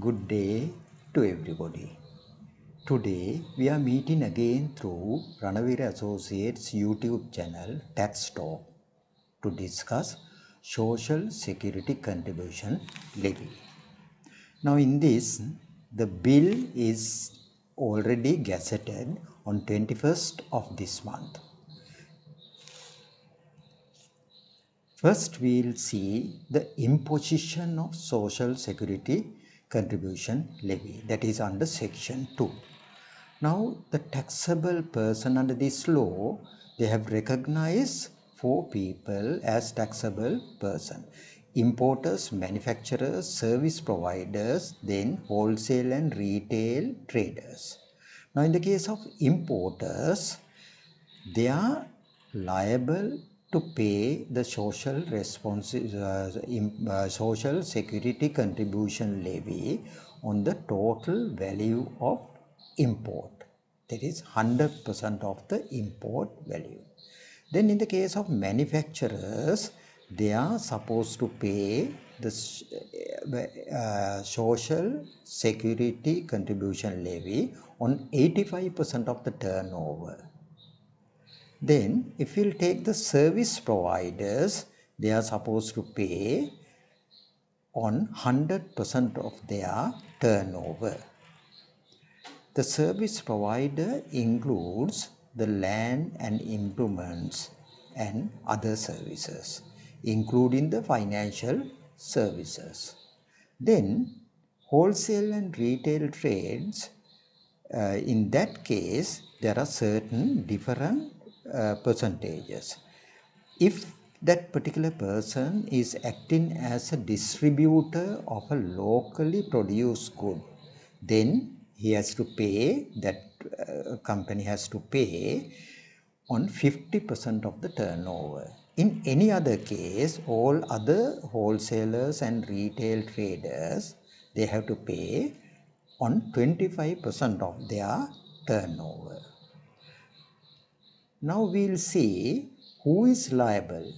Good day to everybody. Today we are meeting again through Ranaweera Associates YouTube channel Tax Talk to discuss Social Security Contribution Levy. Now in this the bill is already gazetted on 21st of this month. First we will see the imposition of Social Security Contribution Levy that is under section 2. Now the taxable person under this law they have recognized four people as taxable person importers manufacturers service providers then wholesale and retail traders now in the case of importers they are liable to pay the social responses uh, uh, social security contribution levy on the total value of import. That is 100% of the import value. Then in the case of manufacturers they are supposed to pay the uh, social security contribution levy on 85% of the turnover then if we'll take the service providers they are supposed to pay on 100% of their turnover the service provider includes the land and improvements and other services including the financial services. Then wholesale and retail trades, uh, in that case, there are certain different uh, percentages. If that particular person is acting as a distributor of a locally produced good, then he has to pay, that uh, company has to pay on 50% of the turnover in any other case, all other wholesalers and retail traders, they have to pay on 25% of their turnover. Now we'll see who is liable.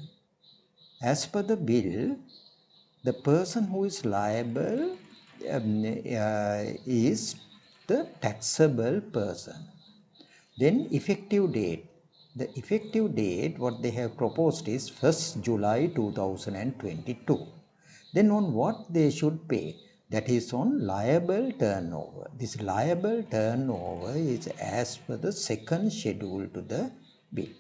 As per the bill, the person who is liable um, uh, is the taxable person. Then effective date the effective date what they have proposed is 1st July 2022. Then on what they should pay? That is on liable turnover. This liable turnover is as per the second schedule to the bill.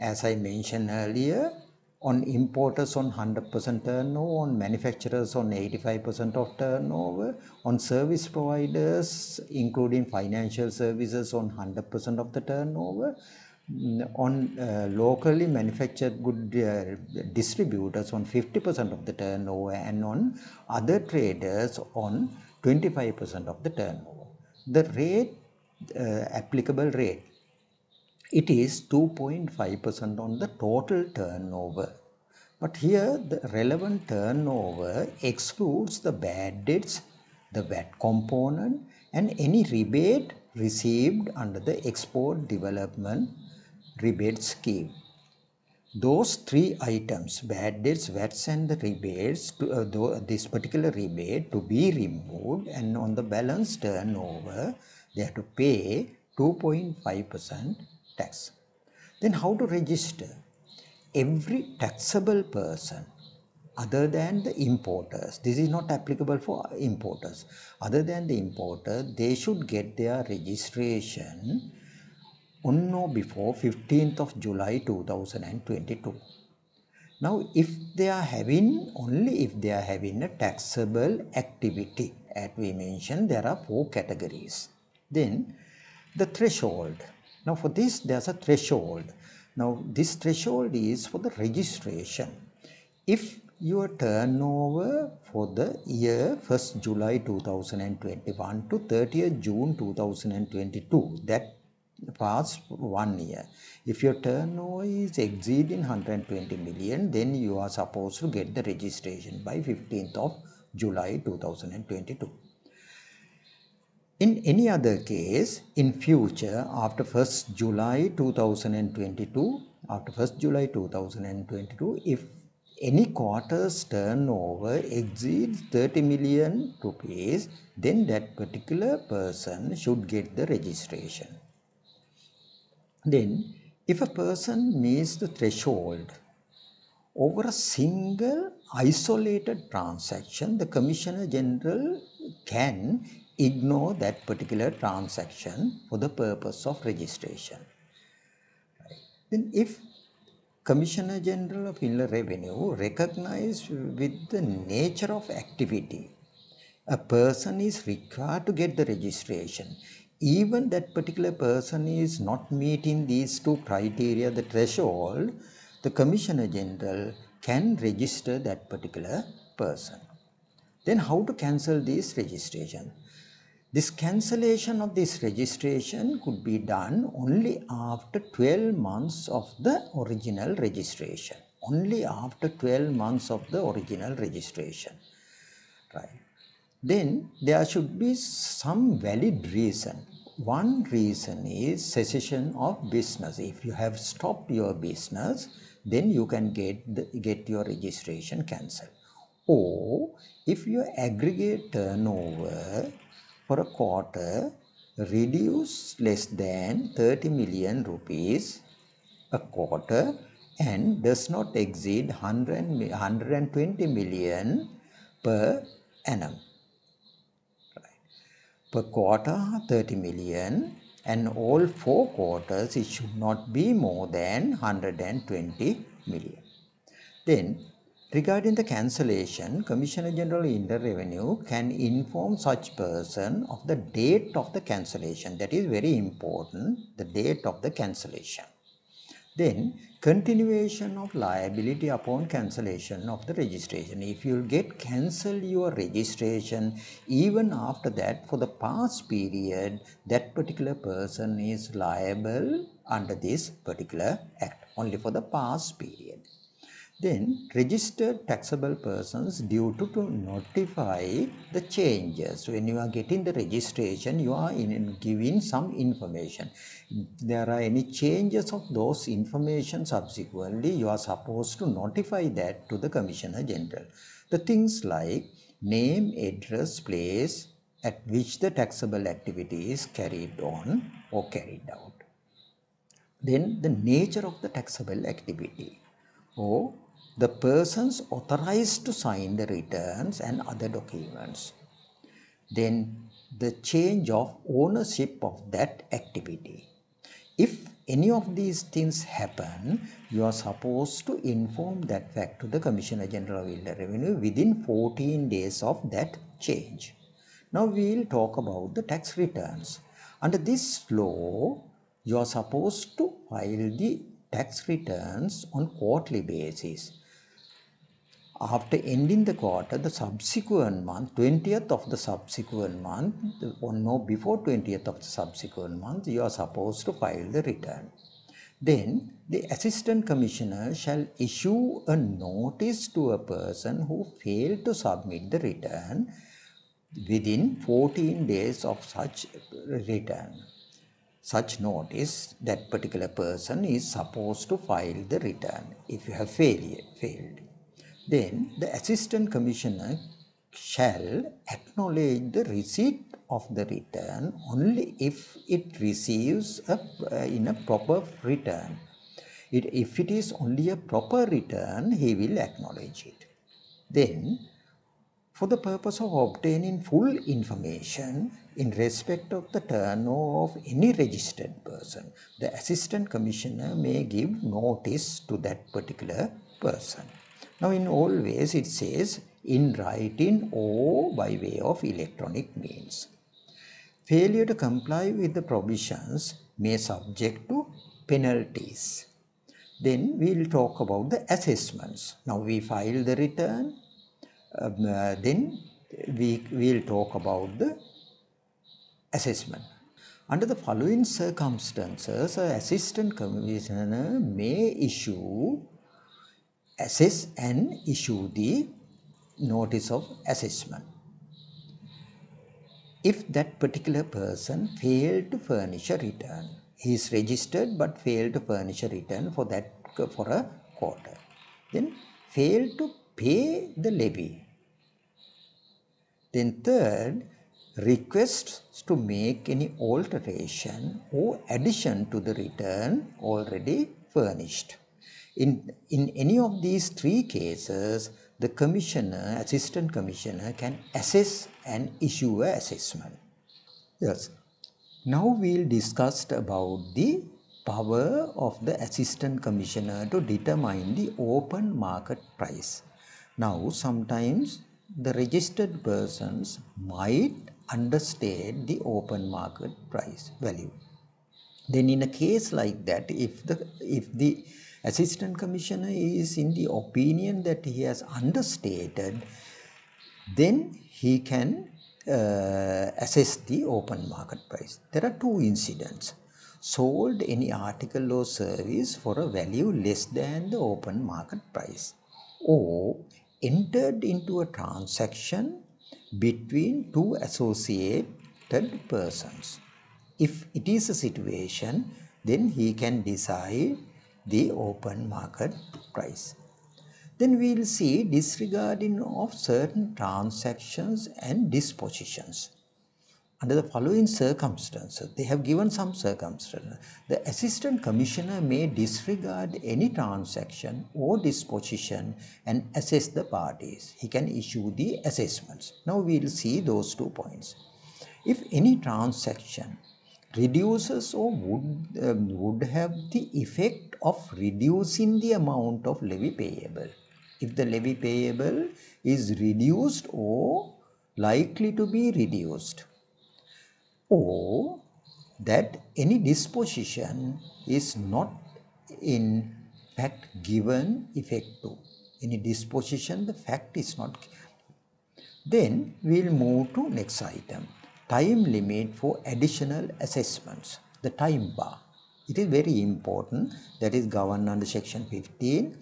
As I mentioned earlier, on importers on 100% turnover, on manufacturers on 85% of turnover, on service providers including financial services on 100% of the turnover, on uh, locally manufactured good uh, distributors on 50% of the turnover and on other traders on 25% of the turnover. The rate, uh, applicable rate, it is 2.5% on the total turnover. But here the relevant turnover excludes the bad debts, the VAT component and any rebate received under the export development rebate scheme. Those three items, bad debts, VATs and the rebates, to, uh, this particular rebate to be removed and on the balance turnover, they have to pay 2.5% tax. Then how to register? Every taxable person other than the importers, this is not applicable for importers, other than the importer, they should get their registration on or before 15th of July 2022. Now, if they are having, only if they are having a taxable activity, as we mentioned, there are four categories. Then, the threshold. Now, for this, there's a threshold. Now, this threshold is for the registration. If your turnover for the year 1st July 2021 to 30th June 2022, that past one year. If your turnover is exceeding 120 million, then you are supposed to get the registration by 15th of July 2022. In any other case, in future, after 1st July 2022, after 1st July 2022, if any quarter's turnover exceeds 30 million rupees then that particular person should get the registration. Then if a person meets the threshold over a single isolated transaction the commissioner general can ignore that particular transaction for the purpose of registration then if Commissioner General of Inland Revenue recognize with the nature of activity, a person is required to get the registration. Even that particular person is not meeting these two criteria, the threshold, the Commissioner General can register that particular person. Then how to cancel this registration? This cancellation of this registration could be done only after 12 months of the original registration. Only after 12 months of the original registration. Right. Then there should be some valid reason. One reason is cessation of business. If you have stopped your business, then you can get, the, get your registration cancelled. Or if your aggregate turnover for a quarter reduce less than 30 million rupees a quarter and does not exceed 100, 120 million per annum. Right. Per quarter 30 million and all four quarters it should not be more than 120 million. Then Regarding the cancellation, Commissioner General Inland Revenue can inform such person of the date of the cancellation. That is very important, the date of the cancellation. Then, continuation of liability upon cancellation of the registration. If you get cancel your registration, even after that, for the past period, that particular person is liable under this particular act, only for the past period. Then registered taxable persons due to, to notify the changes. When you are getting the registration, you are in, giving some information. There are any changes of those information subsequently, you are supposed to notify that to the Commissioner General. The things like name, address, place at which the taxable activity is carried on or carried out. Then the nature of the taxable activity or the persons authorized to sign the returns and other documents. Then the change of ownership of that activity. If any of these things happen, you are supposed to inform that fact to the Commissioner General of Inland Revenue within 14 days of that change. Now we will talk about the tax returns. Under this law, you are supposed to file the tax returns on quarterly basis after ending the quarter, the subsequent month, 20th of the subsequent month, or no, before 20th of the subsequent month, you are supposed to file the return. Then the assistant commissioner shall issue a notice to a person who failed to submit the return within 14 days of such return. Such notice, that particular person is supposed to file the return if you have failed. failed then the assistant commissioner shall acknowledge the receipt of the return only if it receives a, uh, in a proper return. It, if it is only a proper return, he will acknowledge it. Then, for the purpose of obtaining full information in respect of the turnover of any registered person, the assistant commissioner may give notice to that particular person. Now in all ways it says in writing or by way of electronic means. Failure to comply with the provisions may subject to penalties. Then we will talk about the assessments. Now we file the return. Um, uh, then we will talk about the assessment. Under the following circumstances, an assistant commissioner may issue assess and issue the notice of assessment. If that particular person failed to furnish a return, he is registered but failed to furnish a return for that for a quarter, then failed to pay the levy. Then third, requests to make any alteration or addition to the return already furnished. In, in any of these three cases, the commissioner, assistant commissioner can assess and issue a assessment. Yes. Now we'll discuss about the power of the assistant commissioner to determine the open market price. Now sometimes the registered persons might understate the open market price value. Then in a case like that, if the if the assistant commissioner is in the opinion that he has understated, then he can uh, assess the open market price. There are two incidents. Sold any article or service for a value less than the open market price or entered into a transaction between two associated persons. If it is a situation, then he can decide the open market price. Then we will see disregarding of certain transactions and dispositions. Under the following circumstances, they have given some circumstances. The assistant commissioner may disregard any transaction or disposition and assess the parties. He can issue the assessments. Now we will see those two points. If any transaction reduces or would, um, would have the effect of reducing the amount of levy payable. If the levy payable is reduced or likely to be reduced or that any disposition is not in fact given effect to. Any disposition, the fact is not. Then we'll move to next item time limit for additional assessments, the time bar. It is very important that is governed under section 15.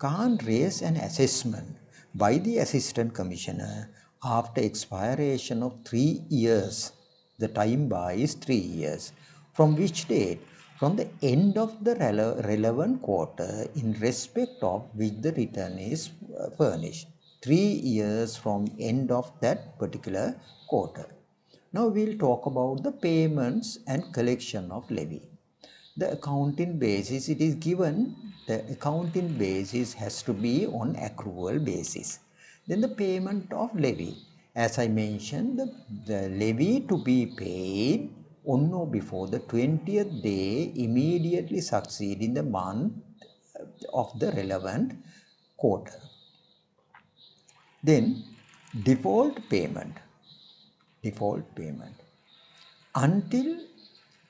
Can't raise an assessment by the assistant commissioner after expiration of three years. The time bar is three years. From which date? From the end of the rele relevant quarter in respect of which the return is uh, furnished. Three years from end of that particular quarter. Now we'll talk about the payments and collection of levy. The accounting basis, it is given, the accounting basis has to be on accrual basis. Then the payment of levy. As I mentioned, the, the levy to be paid on or before the 20th day immediately succeeding the month uh, of the relevant quarter. Then default payment default payment. Until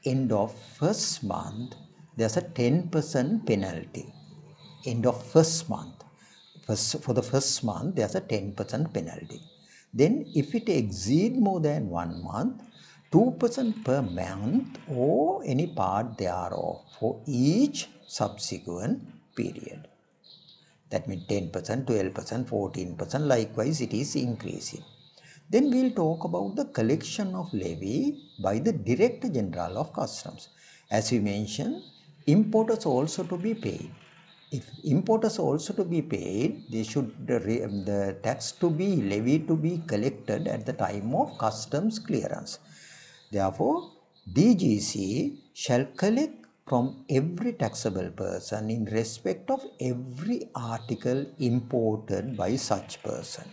end of first month, there's a 10% penalty. End of first month. First, for the first month, there's a 10% penalty. Then if it exceed more than one month, 2% per month or any part thereof for each subsequent period. That means 10%, 12%, 14%, likewise it is increasing. Then we'll talk about the collection of levy by the Director General of Customs. As we mentioned, importers also to be paid. If importers also to be paid, they should the, the tax to be levied to be collected at the time of customs clearance. Therefore, DGC shall collect from every taxable person in respect of every article imported by such person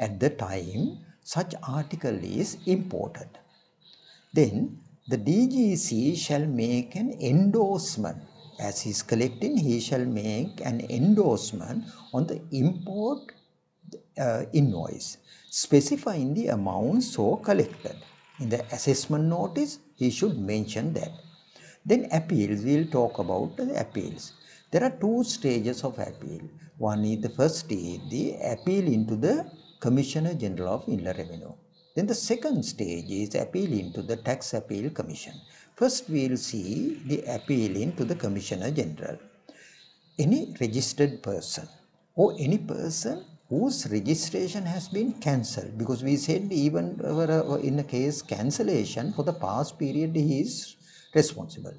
at the time such article is imported. Then the DGC shall make an endorsement. As he is collecting, he shall make an endorsement on the import uh, invoice, specifying the amount so collected. In the assessment notice, he should mention that. Then appeals, we will talk about the appeals. There are two stages of appeal. One is the first is the appeal into the Commissioner General of Inland Revenue. Then the second stage is appealing to the Tax Appeal Commission. First we will see the appealing to the Commissioner General. Any registered person or any person whose registration has been cancelled because we said even in a case cancellation for the past period he is responsible.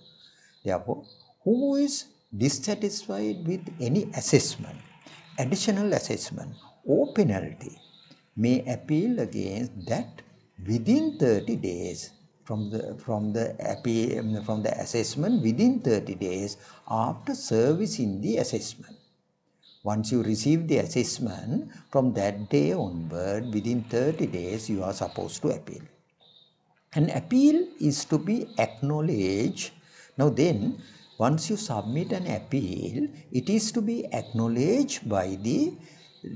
Therefore, who is dissatisfied with any assessment additional assessment or penalty may appeal against that within 30 days from the from the appeal, from the assessment within 30 days after service in the assessment. Once you receive the assessment from that day onward within 30 days you are supposed to appeal. An appeal is to be acknowledged. Now then once you submit an appeal it is to be acknowledged by the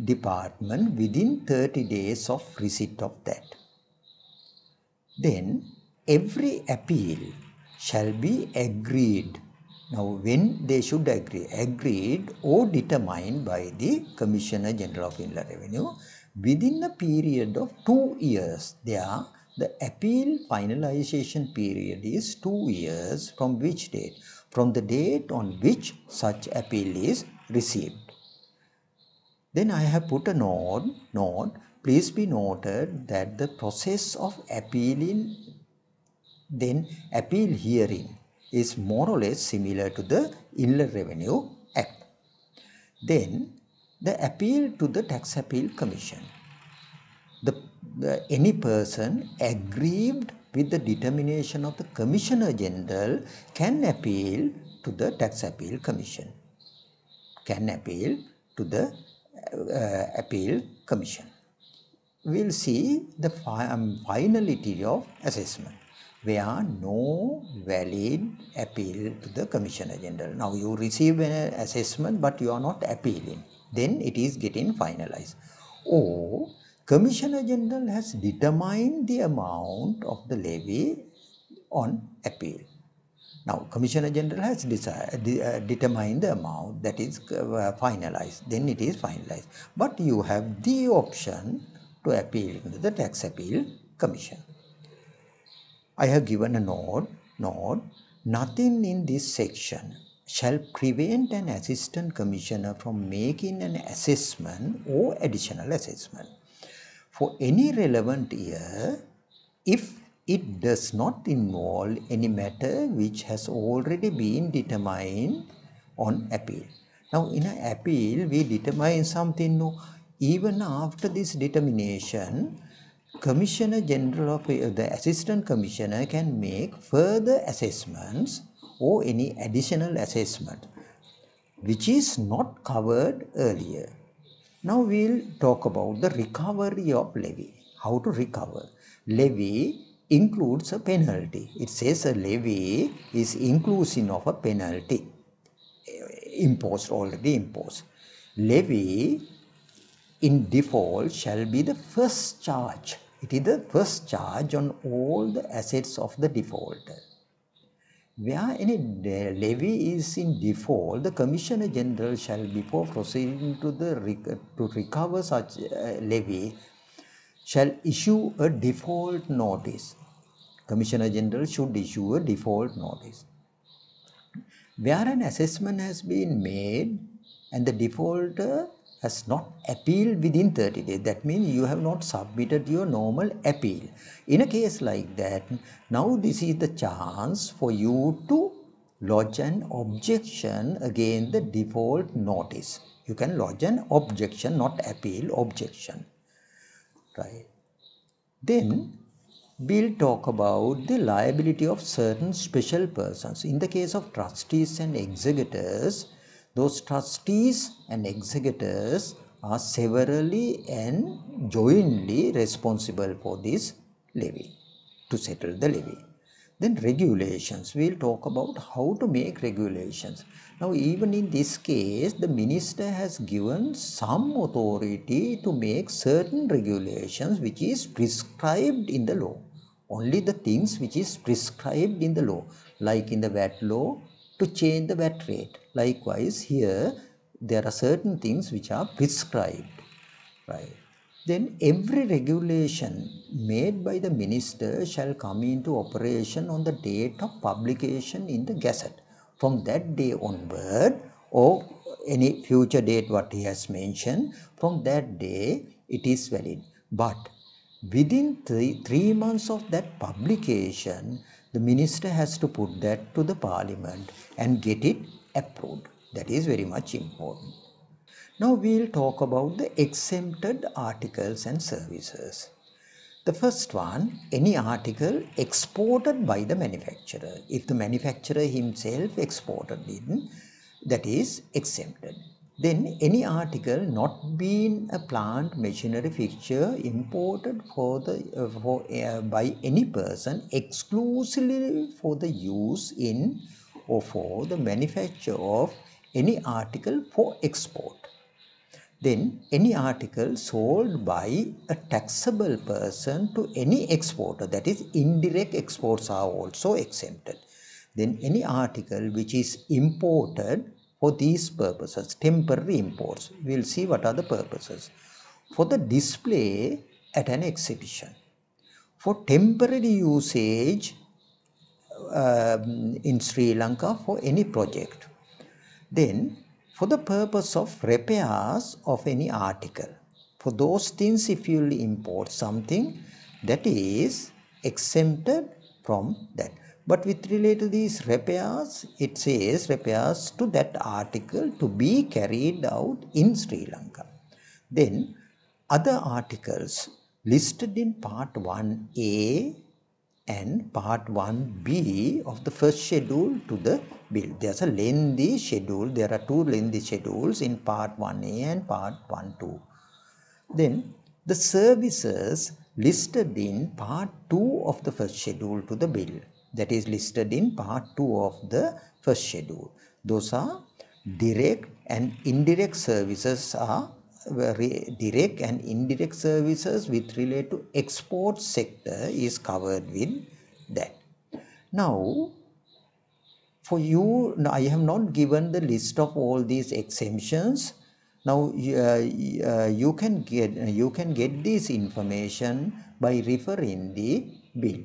department within 30 days of receipt of that. Then every appeal shall be agreed. Now when they should agree, agreed or determined by the Commissioner General of Inland Revenue within a period of two years. There the appeal finalization period is two years from which date? From the date on which such appeal is received. Then I have put a note, note, please be noted that the process of appealing, then appeal hearing is more or less similar to the Inland Revenue Act. Then the appeal to the Tax Appeal Commission. The, the, any person aggrieved with the determination of the Commissioner General can appeal to the Tax Appeal Commission. Can appeal to the appeal commission. We'll see the fi um, finality of assessment where no valid appeal to the Commissioner General. Now you receive an assessment but you are not appealing. Then it is getting finalized. Or Commissioner General has determined the amount of the levy on appeal. Now, Commissioner General has decided, uh, determined the amount that is uh, finalized. Then it is finalized. But you have the option to appeal to the Tax Appeal Commission. I have given a note, note, nothing in this section shall prevent an assistant commissioner from making an assessment or additional assessment for any relevant year if it does not involve any matter which has already been determined on appeal. Now in an appeal we determine something no even after this determination Commissioner General of uh, the Assistant Commissioner can make further assessments or any additional assessment which is not covered earlier. Now we'll talk about the recovery of levy. How to recover. Levy includes a penalty. It says a levy is inclusion of a penalty imposed, already imposed. Levy in default shall be the first charge. It is the first charge on all the assets of the defaulter. Where any levy is in default, the Commissioner General shall before proceeding to the to recover such uh, levy shall issue a default notice. Commissioner General should issue a default notice. Where an assessment has been made and the defaulter has not appealed within 30 days, that means you have not submitted your normal appeal. In a case like that, now this is the chance for you to lodge an objection against the default notice. You can lodge an objection, not appeal, objection right? Then we'll talk about the liability of certain special persons. In the case of trustees and executors those trustees and executors are severally and jointly responsible for this levy to settle the levy then regulations, we'll talk about how to make regulations. Now even in this case, the minister has given some authority to make certain regulations which is prescribed in the law. Only the things which is prescribed in the law, like in the VAT law, to change the VAT rate. Likewise, here there are certain things which are prescribed, right? Then every regulation made by the minister shall come into operation on the date of publication in the Gazette. From that day onward, or any future date what he has mentioned, from that day it is valid. But within three, three months of that publication, the minister has to put that to the parliament and get it approved. That is very much important. Now we'll talk about the exempted articles and services. The first one, any article exported by the manufacturer. If the manufacturer himself exported it, that is exempted. Then any article not being a plant machinery fixture imported for the uh, for, uh, by any person exclusively for the use in or for the manufacture of any article for export. Then any article sold by a taxable person to any exporter that is indirect exports are also exempted. Then any article which is imported for these purposes, temporary imports. We will see what are the purposes. For the display at an exhibition. For temporary usage um, in Sri Lanka for any project. Then for the purpose of repairs of any article. For those things if you import something that is exempted from that. But with relate to these repairs, it says repairs to that article to be carried out in Sri Lanka. Then other articles listed in part 1A and part 1B of the first schedule to the bill. There's a lengthy schedule. There are two lengthy schedules in part 1A and part 1-2. Then the services listed in part 2 of the first schedule to the bill that is listed in part 2 of the first schedule. Those are direct and indirect services are direct and indirect services with relate to export sector is covered with that. Now, for you, I have not given the list of all these exemptions. Now, uh, uh, you can get you can get this information by referring the bill.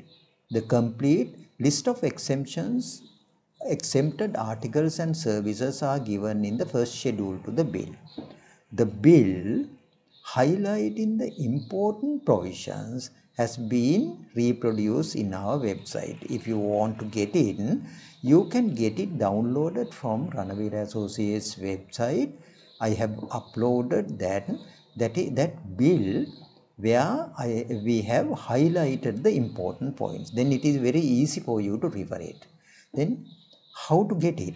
The complete List of exemptions, exempted articles and services are given in the first schedule to the bill. The bill highlighting the important provisions has been reproduced in our website. If you want to get it, you can get it downloaded from Ranaweera Associates website. I have uploaded that, that, that bill where I, we have highlighted the important points. Then it is very easy for you to refer it. Then how to get it?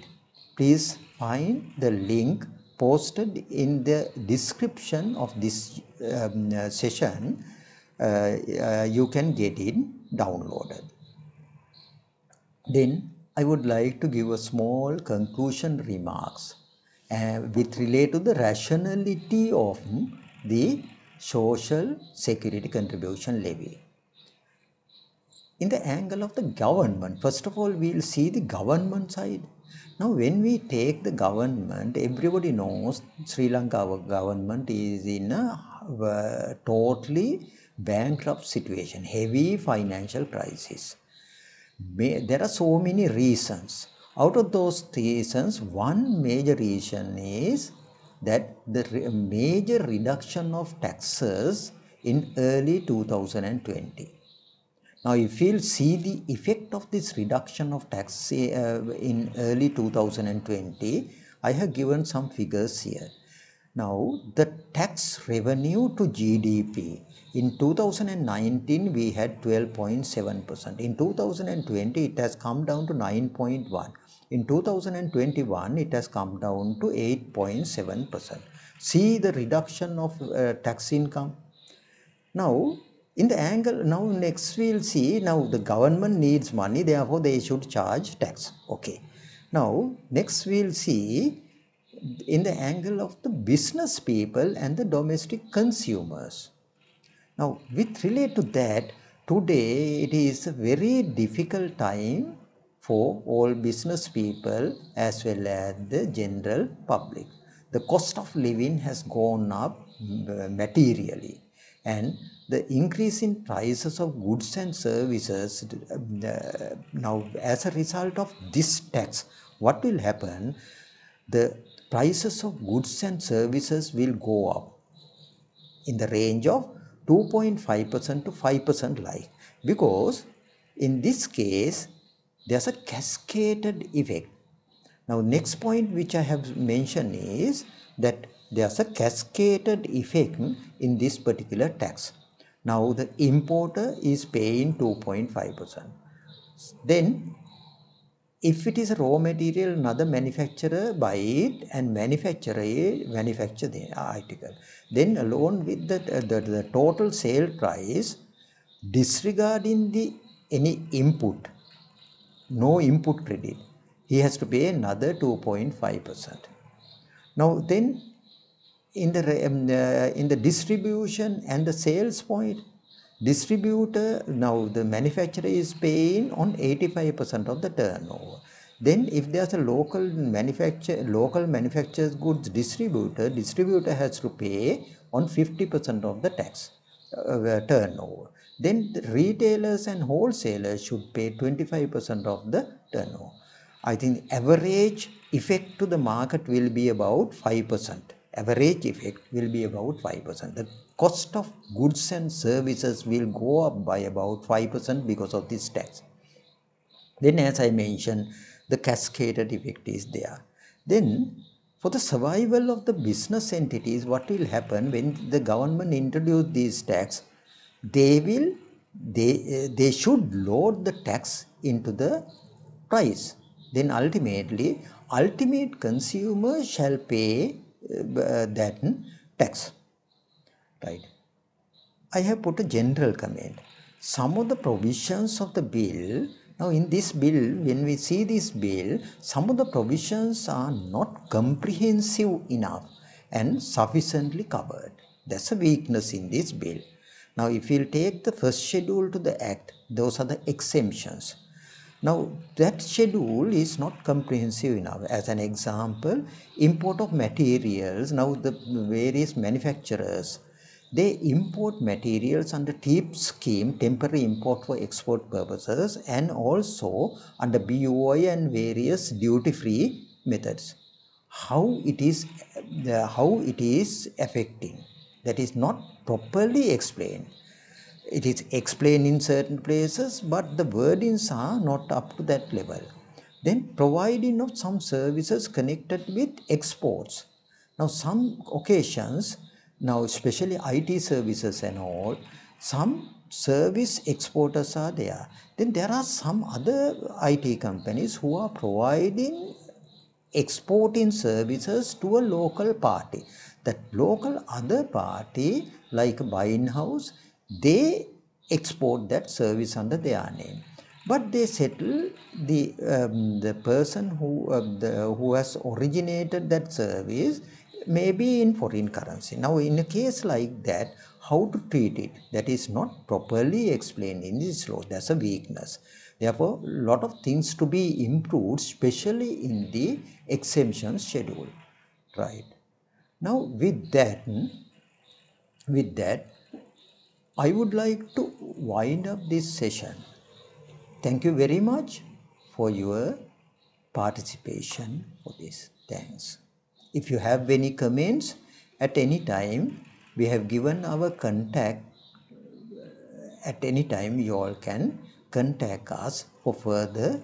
Please find the link posted in the description of this um, uh, session. Uh, uh, you can get it downloaded. Then I would like to give a small conclusion remarks uh, with relate to the rationality of the social security contribution levy. In the angle of the government, first of all, we'll see the government side. Now, when we take the government, everybody knows Sri Lanka government is in a uh, totally bankrupt situation, heavy financial crisis. There are so many reasons. Out of those reasons, one major reason is that the major reduction of taxes in early 2020. Now, if you'll see the effect of this reduction of tax uh, in early 2020, I have given some figures here. Now, the tax revenue to GDP in 2019 we had 12.7%. In 2020 it has come down to 9.1. In 2021, it has come down to 8.7%. See the reduction of uh, tax income. Now, in the angle, now next we'll see, now the government needs money, therefore they should charge tax. Okay. Now, next we'll see in the angle of the business people and the domestic consumers. Now, with relate to that, today it is a very difficult time for all business people as well as the general public. The cost of living has gone up materially and the increase in prices of goods and services uh, now as a result of this tax what will happen the prices of goods and services will go up in the range of 2.5% to 5% like because in this case there's a cascaded effect. Now next point which I have mentioned is that there's a cascaded effect in this particular tax. Now the importer is paying 2.5%. Then if it is a raw material, another manufacturer buy it and manufacture it, manufacture the article. Then along with the, the, the total sale price, disregarding the any input, no input credit, he has to pay another 2.5%. Now then in the, um, uh, in the distribution and the sales point, distributor now the manufacturer is paying on 85% of the turnover. Then if there's a local manufacturer local manufacturers goods distributor distributor has to pay on 50% of the tax uh, turnover. Then the retailers and wholesalers should pay 25% of the turnover. I think average effect to the market will be about 5% average effect will be about 5%. The cost of goods and services will go up by about 5% because of this tax. Then as I mentioned, the cascaded effect is there. Then for the survival of the business entities, what will happen when the government introduce these tax, they will, they, eh, they should load the tax into the price. Then ultimately, ultimate consumer shall pay uh, that tax right? I have put a general comment some of the provisions of the bill now in this bill when we see this bill some of the provisions are not comprehensive enough and sufficiently covered. That's a weakness in this bill. Now if we'll take the first schedule to the act those are the exemptions now that schedule is not comprehensive enough. As an example, import of materials, now the various manufacturers, they import materials under TIP scheme, temporary import for export purposes and also under BOI and various duty-free methods. How it is, uh, how it is affecting, that is not properly explained it is explained in certain places but the wordings are not up to that level. Then providing of some services connected with exports. Now some occasions now especially IT services and all some service exporters are there. Then there are some other IT companies who are providing exporting services to a local party. That local other party like buying house they export that service under their name. But they settle the um, the person who uh, the, who has originated that service maybe in foreign currency. Now in a case like that how to treat it? That is not properly explained in this law. That's a weakness. Therefore a lot of things to be improved especially in the exemption schedule. Right. Now with that with that I would like to wind up this session. Thank you very much for your participation for this. Thanks. If you have any comments at any time, we have given our contact uh, at any time you all can contact us for further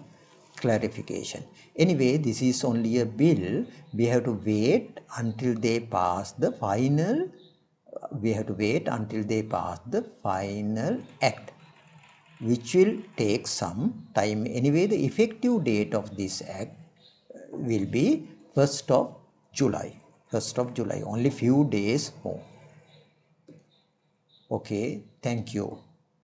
clarification. Anyway, this is only a bill. We have to wait until they pass the final we have to wait until they pass the final act which will take some time. Anyway the effective date of this act uh, will be 1st of July. 1st of July only few days more. Okay thank you